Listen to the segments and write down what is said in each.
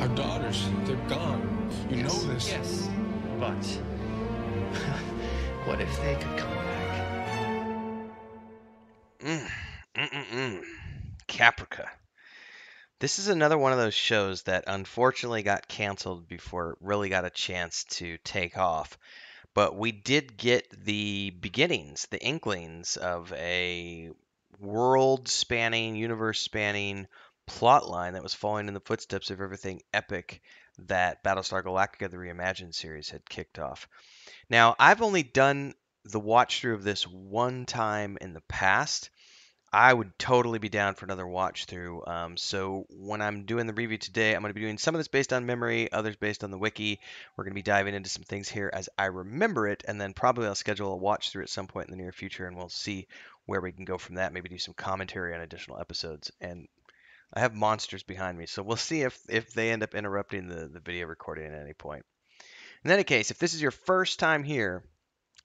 Our daughters, they're gone. You yes, know this. Yes, but what if they could come back? Mm, mm-mm-mm. Caprica. This is another one of those shows that unfortunately got canceled before it really got a chance to take off. But we did get the beginnings, the inklings of a world spanning, universe spanning plot line that was following in the footsteps of everything epic that Battlestar Galactica the Reimagined series had kicked off. Now, I've only done the watch through of this one time in the past. I would totally be down for another watch through. Um, so when I'm doing the review today, I'm going to be doing some of this based on memory, others based on the wiki. We're going to be diving into some things here as I remember it, and then probably I'll schedule a watch through at some point in the near future, and we'll see where we can go from that. Maybe do some commentary on additional episodes. And I have monsters behind me, so we'll see if if they end up interrupting the the video recording at any point. In any case, if this is your first time here,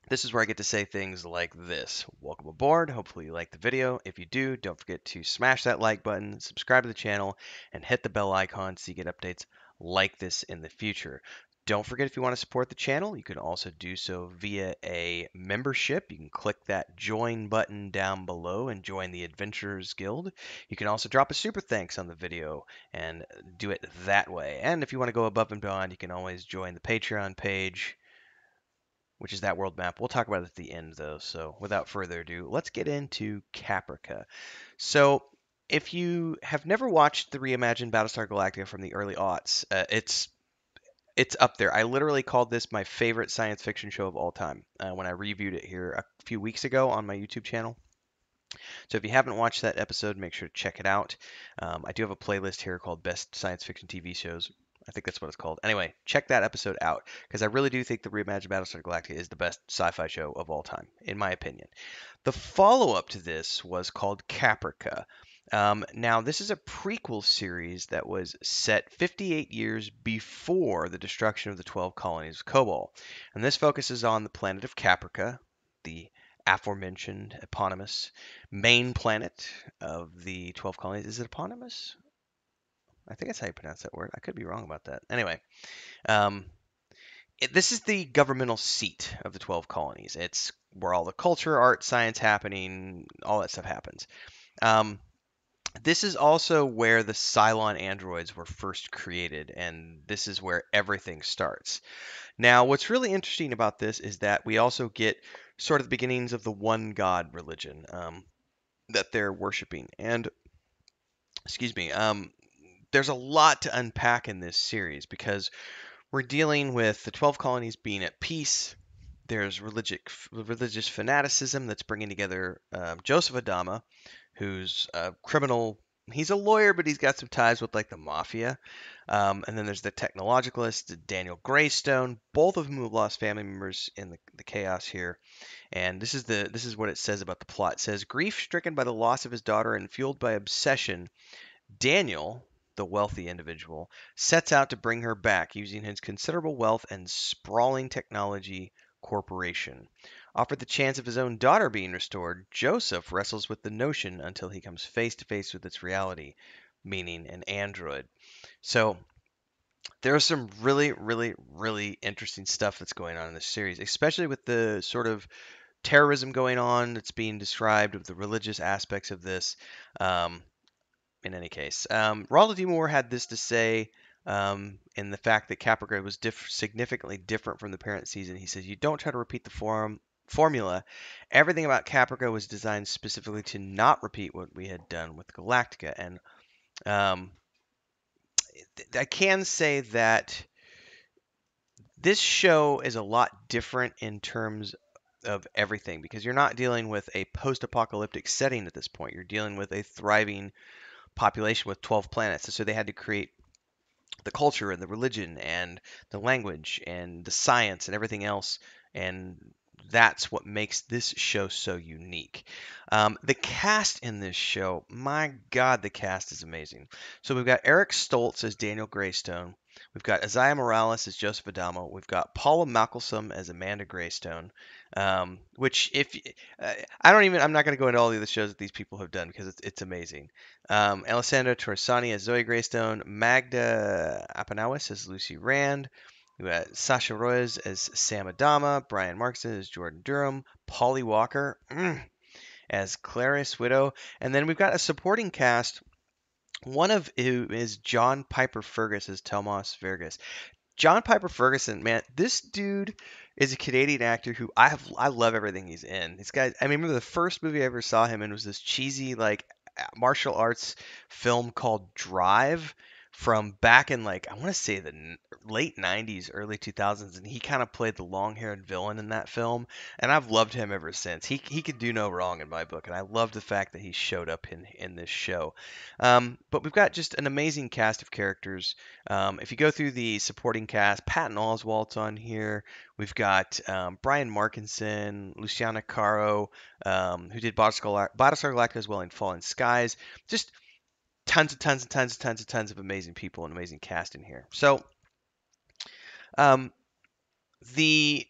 this is where I get to say things like this. Welcome aboard. Hopefully you like the video. If you do, don't forget to smash that like button, subscribe to the channel, and hit the bell icon so you get updates like this in the future. Don't forget if you want to support the channel, you can also do so via a membership. You can click that join button down below and join the Adventurers Guild. You can also drop a super thanks on the video and do it that way. And if you want to go above and beyond, you can always join the Patreon page which is that world map. We'll talk about it at the end, though. So without further ado, let's get into Caprica. So if you have never watched the reimagined Battlestar Galactica from the early aughts, uh, it's it's up there. I literally called this my favorite science fiction show of all time uh, when I reviewed it here a few weeks ago on my YouTube channel. So if you haven't watched that episode, make sure to check it out. Um, I do have a playlist here called Best Science Fiction TV Shows. I think that's what it's called. Anyway, check that episode out because I really do think the reimagined Battlestar Galactica is the best sci-fi show of all time, in my opinion. The follow-up to this was called Caprica. Um, now, this is a prequel series that was set 58 years before the destruction of the 12 colonies of Kobol. And this focuses on the planet of Caprica, the aforementioned eponymous main planet of the 12 colonies. Is it eponymous? I think that's how you pronounce that word. I could be wrong about that. Anyway, um, it, this is the governmental seat of the 12 colonies. It's where all the culture, art, science happening, all that stuff happens. Um, this is also where the Cylon androids were first created, and this is where everything starts. Now, what's really interesting about this is that we also get sort of the beginnings of the one God religion um, that they're worshiping. And, excuse me, um, there's a lot to unpack in this series because we're dealing with the 12 colonies being at peace. There's religious, religious fanaticism that's bringing together uh, Joseph Adama, who's a criminal. He's a lawyer, but he's got some ties with like the mafia. Um, and then there's the technologicalist Daniel Greystone, both of whom have lost family members in the, the chaos here. And this is the this is what it says about the plot. It says grief stricken by the loss of his daughter and fueled by obsession, Daniel, the wealthy individual, sets out to bring her back using his considerable wealth and sprawling technology corporation. Offered the chance of his own daughter being restored, Joseph wrestles with the notion until he comes face to face with its reality, meaning an android. So, there's some really, really, really interesting stuff that's going on in this series, especially with the sort of terrorism going on that's being described, with the religious aspects of this. Um, in any case. Um, Ronald D. Moore had this to say um, in the fact that Caprica was diff- significantly different from the parent season. He says, You don't try to repeat the form, formula. Everything about Caprica was designed specifically to not repeat what we had done with Galactica. And um, I can say that this show is a lot different in terms of everything because you're not dealing with a post apocalyptic setting at this point. You're dealing with a thriving population with 12 planets. So they had to create the culture and the religion and the language and the science and everything else. And that's what makes this show so unique. Um, the cast in this show, my God, the cast is amazing. So we've got Eric Stoltz as Daniel Greystone. We've got Esai Morales as Joseph Adama. We've got Paula Malcolm as Amanda Greystone. Um, which if uh, I don't even I'm not going to go into all the other shows that these people have done because it's, it's amazing. Um, Alessandra Torresani as Zoe Greystone. Magda Apanowicz as Lucy Rand. We got Sasha Roiz as Sam Adama. Brian Markinson as Jordan Duram. Polly Walker. Mm, as Clarice Willow, and then we've got a supporting cast. One of who is John Pyper Fergus as Tomas Vergis. John Pyper Ferguson, man, this dude is a Canadian actor who I have I love everything he's in. This guy, I remember the first movie I ever saw him in was this cheesy like martial arts film called Drive from back in like I want to say the late 90s, early 2000s and he kind of played the long-haired villain in that film and I've loved him ever since. He he could do no wrong in my book and I love the fact that he showed up in in this show. Um, but we've got just an amazing cast of characters. Um, if you go through the supporting cast, Patton Oswalt's on here. We've got um, Brian Markinson, Luciana Carro, um, who did Battlestar Galactica as well in Falling Skies. Just tons and tons and tons and tons and tons of amazing people and amazing cast in here. So, um, the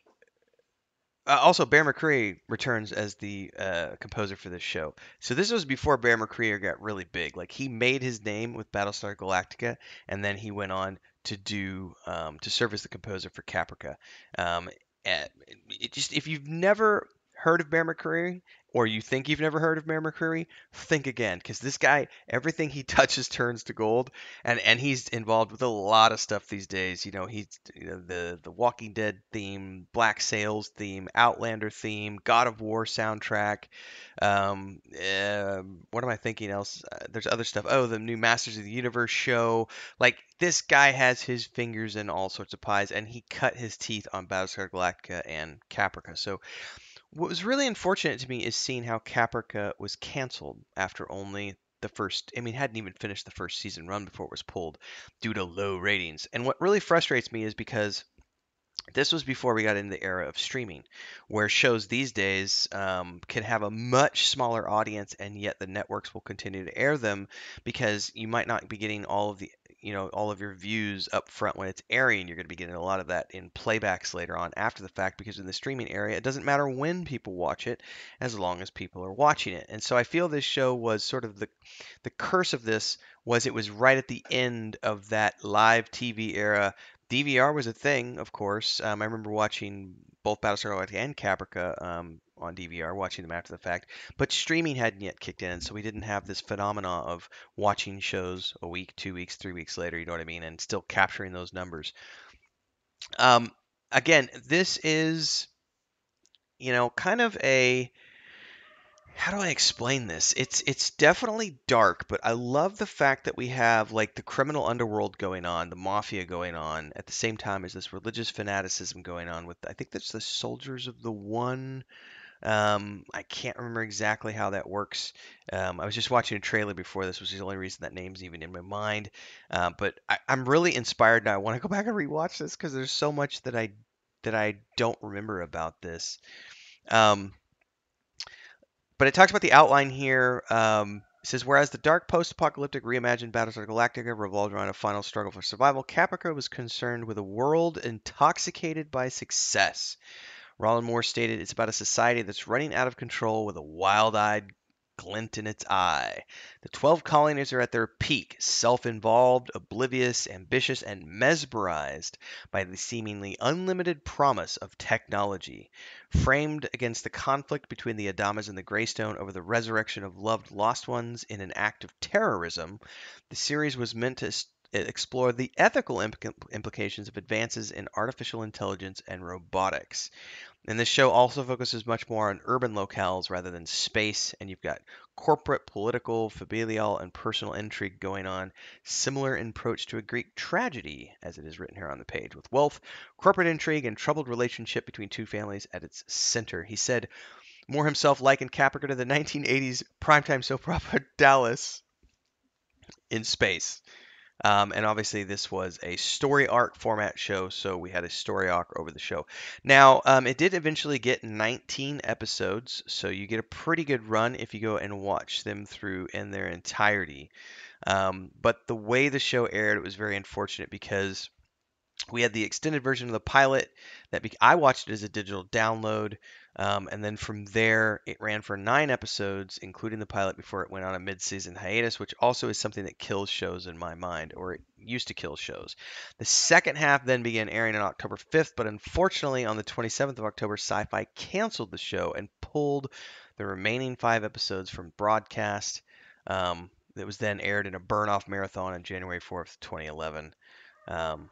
uh, also Bear McCreary returns as the uh, composer for this show. So this was before Bear McCreary got really big. Like he made his name with Battlestar Galactica, and then he went on to do um, to serve as the composer for Caprica. Um, it just if you've never heard of Bear McCreary or you think you've never heard of Bear McCreary, think again because this guy, everything he touches turns to gold, and and he's involved with a lot of stuff these days. You know, he's you know, the the Walking Dead theme, Black Sails theme, Outlander theme, God of War soundtrack. Um, uh, what am I thinking else? Uh, there's other stuff. Oh, the new Masters of the Universe show. Like this guy has his fingers in all sorts of pies, and he cut his teeth on Battlestar Galactica and Caprica. So what was really unfortunate to me is seeing how Caprica was canceled after only the first I mean hadn't even finished the first season run before it was pulled due to low ratings. And what really frustrates me is because this was before we got into the era of streaming, where shows these days um, can have a much smaller audience, and yet the networks will continue to air them because you might not be getting all of the you know all of your views up front when it's airing you're going to be getting a lot of that in playbacks later on after the fact because in the streaming area it doesn't matter when people watch it as long as people are watching it and so i feel this show was sort of the the curse of this was it was right at the end of that live tv era DVR was a thing, of course. Um, I remember watching both Battlestar Galactica and Caprica um, on DVR, watching them after the fact. But streaming hadn't yet kicked in, so we didn't have this phenomena of watching shows a week, two weeks, three weeks later. You know what I mean? And still capturing those numbers. Um, again, this is, you know, kind of a how do I explain this? It's it's definitely dark, but I love the fact that we have like the criminal underworld going on, the mafia going on at the same time as this religious fanaticism going on with I think that's the soldiers of the one. Um, I can't remember exactly how that works. Um, I was just watching a trailer before this, which is the only reason that name's even in my mind. Uh, but I, I'm really inspired now. I want to go back and rewatch this because there's so much that I that I don't remember about this. Um, but it talks about the outline here. Um, it says, whereas the dark post-apocalyptic reimagined Battlestar Galactica revolved around a final struggle for survival, Caprica was concerned with a world intoxicated by success. Ronald Moore stated, it's about a society that's running out of control with a wild-eyed glint in its eye. The 12 colonies are at their peak, self involved, oblivious, ambitious, and mesmerized by the seemingly unlimited promise of technology. Framed against the conflict between the Adamas and the Greystone over the resurrection of loved lost ones in an act of terrorism, the series was meant to explore the ethical implications of advances in artificial intelligence and robotics. And this show also focuses much more on urban locales rather than space, and you've got corporate, political, familial, and personal intrigue going on, similar in approach to a Greek tragedy, as it is written here on the page, with wealth, corporate intrigue, and troubled relationship between two families at its center. He said, Moore himself likened Caprica to the 1980s primetime soap opera Dallas in space. Um, and obviously, this was a story arc format show, so we had a story arc over the show. Now, um, it did eventually get 19 episodes, so you get a pretty good run if you go and watch them through in their entirety. Um, but the way the show aired, it was very unfortunate because we had the extended version of the pilot that be- I watched it as a digital download. Um, and then from there, it ran for nine episodes, including the pilot, before it went on a mid-season hiatus, which also is something that kills shows in my mind, or it used to kill shows. The second half then began airing on October 5th, but unfortunately, on the 27th of October, Syfy canceled the show and pulled the remaining five episodes from broadcast. Um, it was then aired in a burn-off marathon on January 4th, 2011. Um,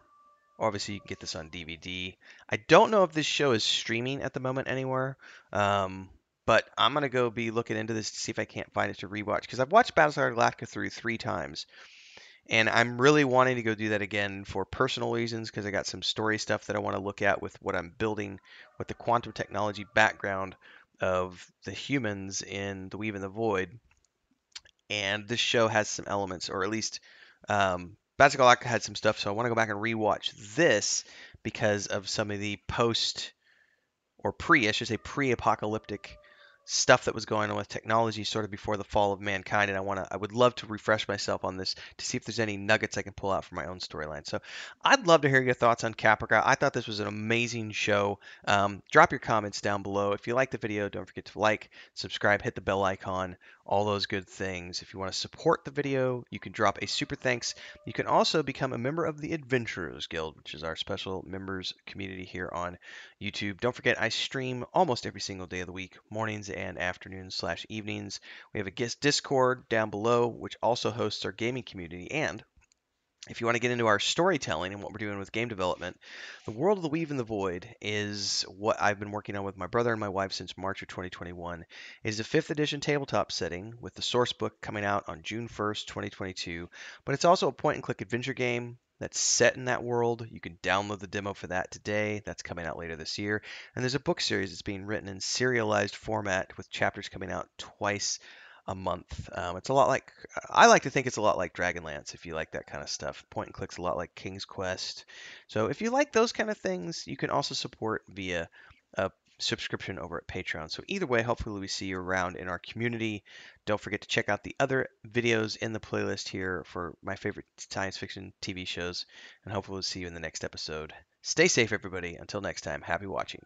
Obviously, you can get this on DVD. I don't know if this show is streaming at the moment anywhere, um, but I'm gonna go be looking into this to see if I can't find it to rewatch because I've watched Battlestar Galactica through three times, and I'm really wanting to go do that again for personal reasons because I got some story stuff that I want to look at with what I'm building with the quantum technology background of the humans in The Weave and the Void. And this show has some elements, or at least um, Battlestar Galactica had some stuff, so I want to go back and rewatch this because of some of the post or pre, I should say, pre-apocalyptic stuff that was going on with technology sort of before the fall of mankind and I want to I would love to refresh myself on this to see if there's any nuggets I can pull out for my own storyline. So I'd love to hear your thoughts on Caprica. I thought this was an amazing show. Um, drop your comments down below. If you like the video, don't forget to like, subscribe, hit the bell icon, all those good things. If you want to support the video, you can drop a super thanks. You can also become a member of the Adventurers Guild, which is our special members community here on YouTube. Don't forget I stream almost every single day of the week, mornings and afternoons slash evenings. We have a guest Discord down below, which also hosts our gaming community. And if you want to get into our storytelling and what we're doing with game development, the World of the Weave and the Void is what I've been working on with my brother and my wife since March of 2021. It is a fifth edition tabletop setting with the source book coming out on June 1st, 2022. But it's also a point and click adventure game that's set in that world. You can download the demo for that today. That's coming out later this year. And there's a book series that's being written in serialized format with chapters coming out twice a month. Um, it's a lot like I like to think it's a lot like Dragonlance if you like that kind of stuff. Point and click's a lot like King's Quest. So if you like those kind of things, you can also support via a subscription over at Patreon. So either way, hopefully we see you around in our community. Don't forget to check out the other videos in the playlist here for my favorite science fiction TV shows, and hopefully we'll see you in the next episode. Stay safe, everybody. Until next time, happy watching.